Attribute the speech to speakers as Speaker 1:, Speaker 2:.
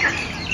Speaker 1: Yeah.